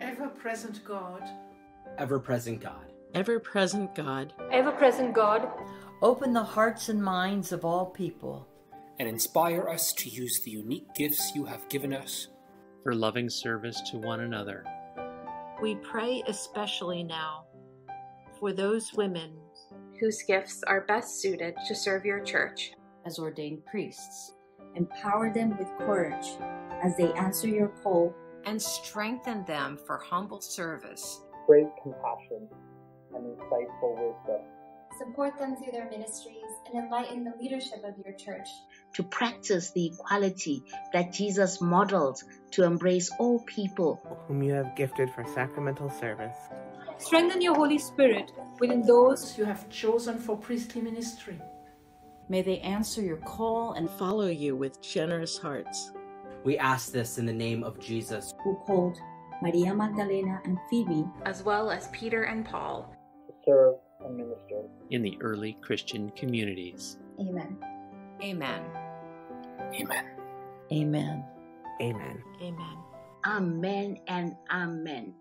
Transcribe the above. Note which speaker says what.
Speaker 1: Ever present God,
Speaker 2: ever present God,
Speaker 3: ever present God,
Speaker 4: ever present God,
Speaker 5: open the hearts and minds of all people,
Speaker 6: and inspire us to use the unique gifts you have given us
Speaker 7: for loving service to one another.
Speaker 8: We pray especially now for those women
Speaker 9: whose gifts are best suited to serve your church.
Speaker 10: As ordained priests.
Speaker 11: Empower them with courage as they answer your call
Speaker 12: and strengthen them for humble service.
Speaker 13: Great compassion and insightful wisdom.
Speaker 14: Support them through their ministries and enlighten the leadership of your church.
Speaker 15: To practice the equality that Jesus modeled to embrace all people
Speaker 16: whom you have gifted for sacramental service.
Speaker 4: Strengthen your Holy Spirit within those
Speaker 1: you have chosen for priestly ministry.
Speaker 10: May they answer your call and
Speaker 3: follow you with generous hearts.
Speaker 2: We ask this in the name of Jesus,
Speaker 11: who called Maria Magdalena and Phoebe,
Speaker 9: as well as Peter and Paul,
Speaker 13: to serve and minister
Speaker 7: in the early Christian communities.
Speaker 14: Amen.
Speaker 12: Amen.
Speaker 6: Amen.
Speaker 5: Amen.
Speaker 16: Amen.
Speaker 3: Amen.
Speaker 15: Amen and amen.